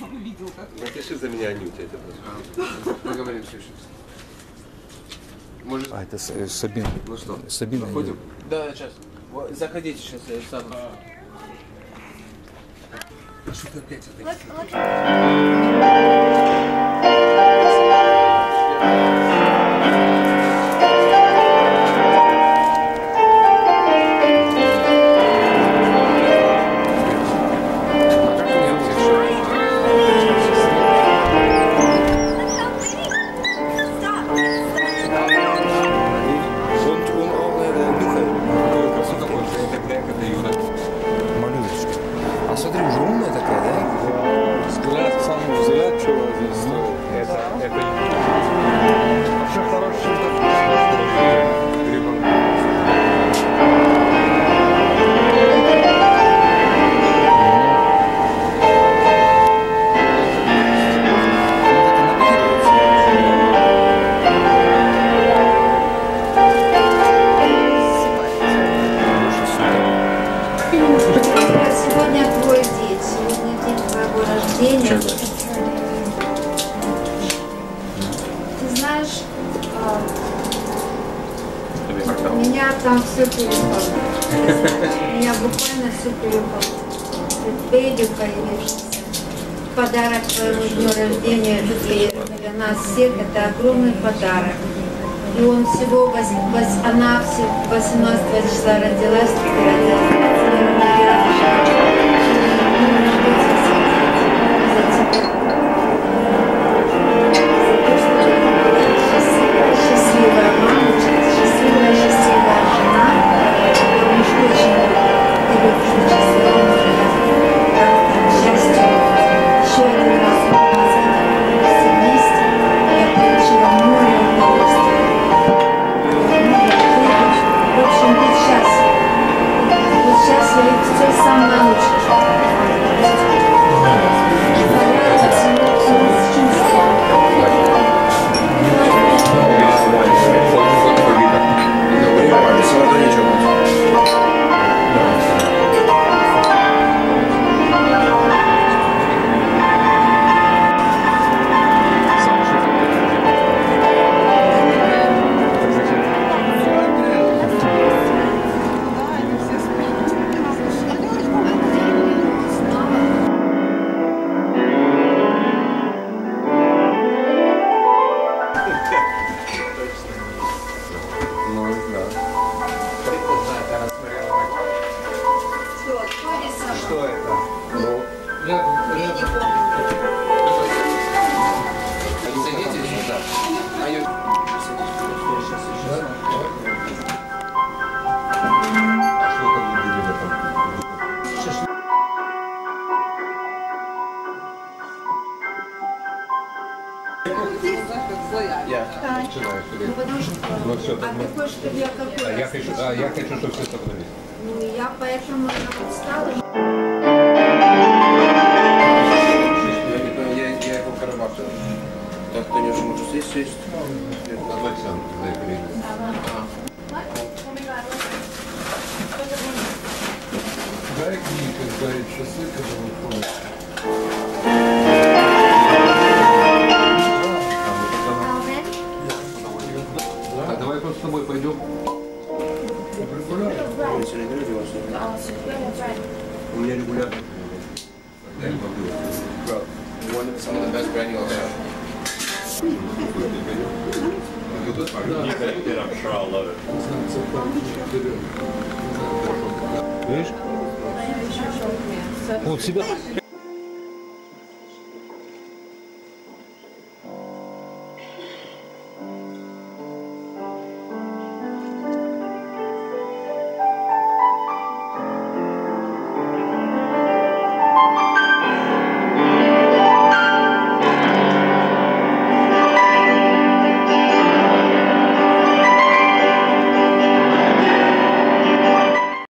Он видел, как Напиши за меня Анюте это просто. Договоримся еще. Может, А, это С- э, Сабина. ну что, Сабина. заходим? Да, сейчас. Заходите сейчас, я сам. А что ты опять это? А умная такая, да? Взгляд, сам взгляд чего здесь стоит. Это, это Вообще хороший твоего рождения. Ты знаешь, а, у меня там все перепало. Меня буквально все перепало. Бэйби появившийся. Подарок твоему дню рождения и для нас всех это огромный подарок. И он всего, вось- вось- она все 18 числа родилась, ты родилась. Я. Ну, потому что... Ну все, А ты хочешь, чтобы я какой А я хочу, а я хочу, чтобы все собрались. Ну, я поэтому я вот стала. Я, не я, я его Карабаху. Так, Танюша, может здесь сесть? Позвать сам, заехали. Дай мне, как говорит, часы, которые ходят. У меня регулярно. Я не могу. Bro, one of some of the best brand deals ever. Видишь? Вот себя